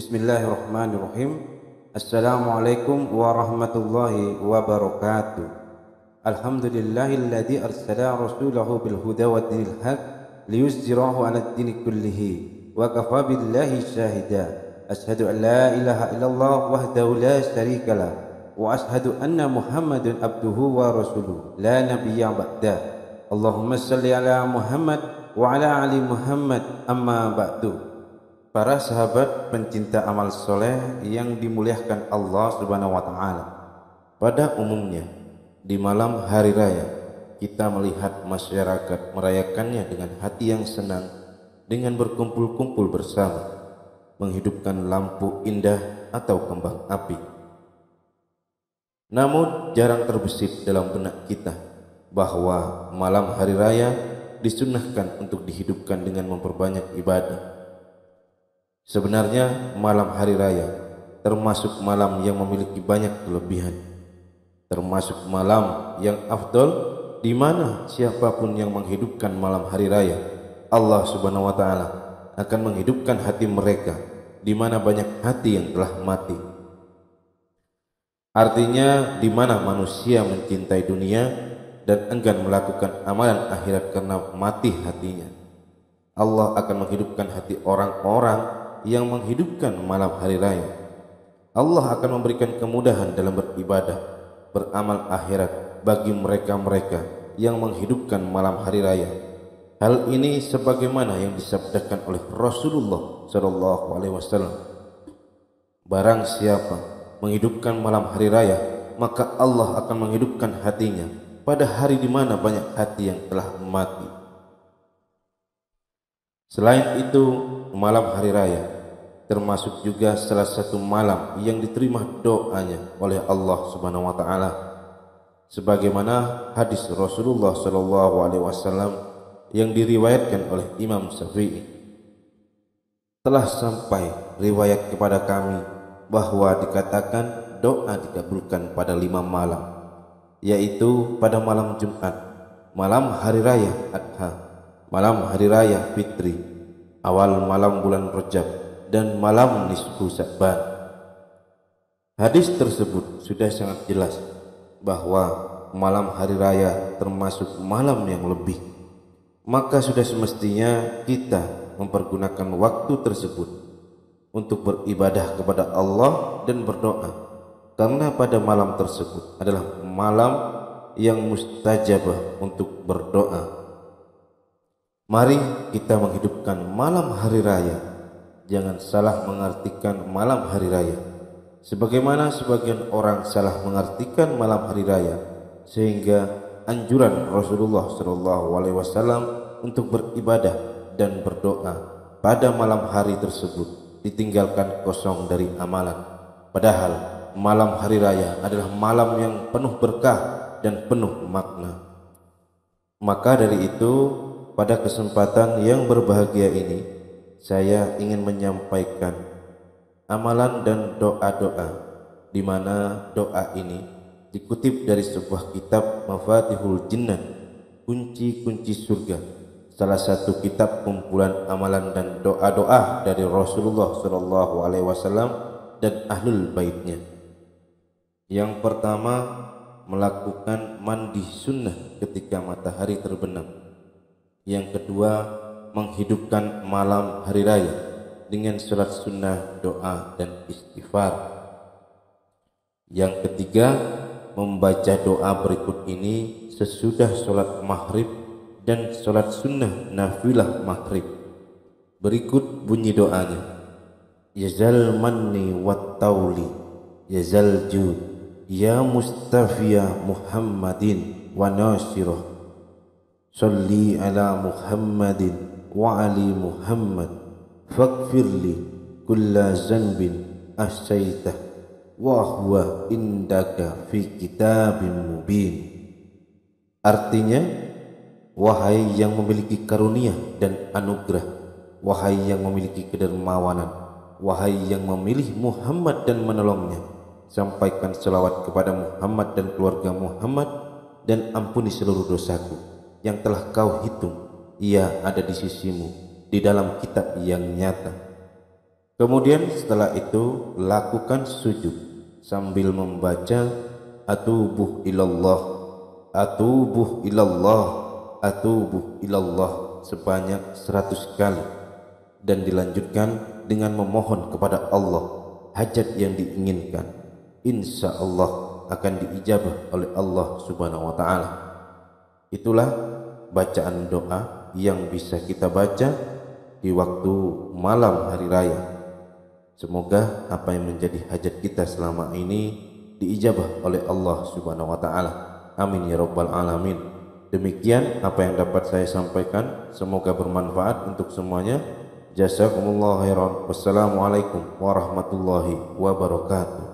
Bismillahirrahmanirrahim. Assalamualaikum warahmatullahi wabarakatuh. Alhamdulillahilladzi arsala rasulahu bil huda wa dinil haq liyuzhirahu 'ala ad-din kullihi wa kafa billahi syahida. Ashhadu an la ilaha illallah wahdahu la syarika lah wa ashhadu anna Muhammadan abduhu wa rasuluh la nabiyya ba'da. Allahumma salli ala Muhammad wa ala ali Muhammad amma ba'du. Para sahabat pencinta amal soleh yang dimuliakan Allah Subhanahu wa Ta'ala, pada umumnya di malam hari raya kita melihat masyarakat merayakannya dengan hati yang senang, dengan berkumpul-kumpul bersama, menghidupkan lampu indah atau kembang api. Namun jarang terbesit dalam benak kita bahwa malam hari raya disunahkan untuk dihidupkan dengan memperbanyak ibadah Sebenarnya malam hari raya termasuk malam yang memiliki banyak kelebihan. Termasuk malam yang afdol di mana siapa pun yang menghidupkan malam hari raya Allah Subhanahu wa taala akan menghidupkan hati mereka di mana banyak hati yang telah mati. Artinya di mana manusia mencintai dunia dan enggan melakukan amalan akhirat karena mati hatinya. Allah akan menghidupkan hati orang-orang yang menghidupkan malam hari raya. Allah akan memberikan kemudahan dalam beribadah, beramal akhirat bagi mereka-mereka yang menghidupkan malam hari raya. Hal ini sebagaimana yang disabdakan oleh Rasulullah sallallahu alaihi wasallam. Barang siapa menghidupkan malam hari raya, maka Allah akan menghidupkan hatinya pada hari di mana banyak hati yang telah mati. Selain itu, malam hari raya termasuk juga salah satu malam yang diterima doanya oleh Allah Subhanahu wa taala. Sebagaimana hadis Rasulullah sallallahu alaihi wasallam yang diriwayatkan oleh Imam Syafi'i. Telah sampai riwayat kepada kami bahwa dikatakan doa dikabulkan pada lima malam yaitu pada malam Jumat malam hari raya Adha malam hari raya Fitri awal malam bulan Rajab dan malam nisfu Sa'ban. Hadis tersebut sudah sangat jelas bahwa malam hari raya termasuk malam yang lebih. Maka sudah semestinya kita mempergunakan waktu tersebut untuk beribadah kepada Allah dan berdoa. Karena pada malam tersebut adalah malam yang mustajabah untuk berdoa Mari kita menghidupkan malam hari raya. Jangan salah mengartikan malam hari raya. Sebagaimana sebagian orang salah mengartikan malam hari raya sehingga anjuran Rasulullah Shallallahu alaihi wasallam untuk beribadah dan berdoa pada malam hari tersebut ditinggalkan kosong dari amalan. Padahal malam hari raya adalah malam yang penuh berkah dan penuh makna. Maka dari itu pada kesempatan yang berbahagia ini, saya ingin menyampaikan amalan dan doa-doa di mana doa ini dikutip dari sebuah kitab Mafatihul Jinnah, kunci-kunci surga. Salah satu kitab kumpulan amalan dan doa-doa dari Rasulullah Shallallahu alaihi wasallam dan ahlul baitnya. Yang pertama, melakukan mandi sunnah ketika matahari terbenam. Yang kedua, menghidupkan malam hari raya dengan sholat sunnah, doa, dan istighfar. Yang ketiga, membaca doa berikut ini sesudah sholat maghrib dan sholat sunnah nafilah maghrib. Berikut bunyi doanya. Yazal manni wat tauli yazal ju ya mustafiya Muhammadin wa nasirah salli ala Muhammadin وعلي محمد فاغفر لي كل ذنب أحسيته وهو عندك في كتاب مبين Artinya, wahai yang memiliki karunia dan anugerah, wahai yang memiliki kedermawanan, wahai yang memilih Muhammad dan menolongnya, sampaikan selawat kepada Muhammad dan keluarga Muhammad dan ampuni seluruh dosaku yang telah kau hitung ia ada di sisimu di dalam kitab yang nyata. Kemudian setelah itu lakukan sujud sambil membaca atubuh ilallah atubuh ilallah atubuh ilallah sebanyak seratus kali. Dan dilanjutkan dengan memohon kepada Allah hajat yang diinginkan. Insya Allah akan diijabah oleh Allah subhanahu wa ta'ala. Itulah bacaan doa yang bisa kita baca di waktu malam hari raya semoga apa yang menjadi hajat kita selama ini diijabah oleh Allah subhanahu wa ta'ala amin ya rabbal alamin Demikian apa yang dapat saya sampaikan. Semoga bermanfaat untuk semuanya. Jazakumullah khairan. Wassalamualaikum warahmatullahi wabarakatuh.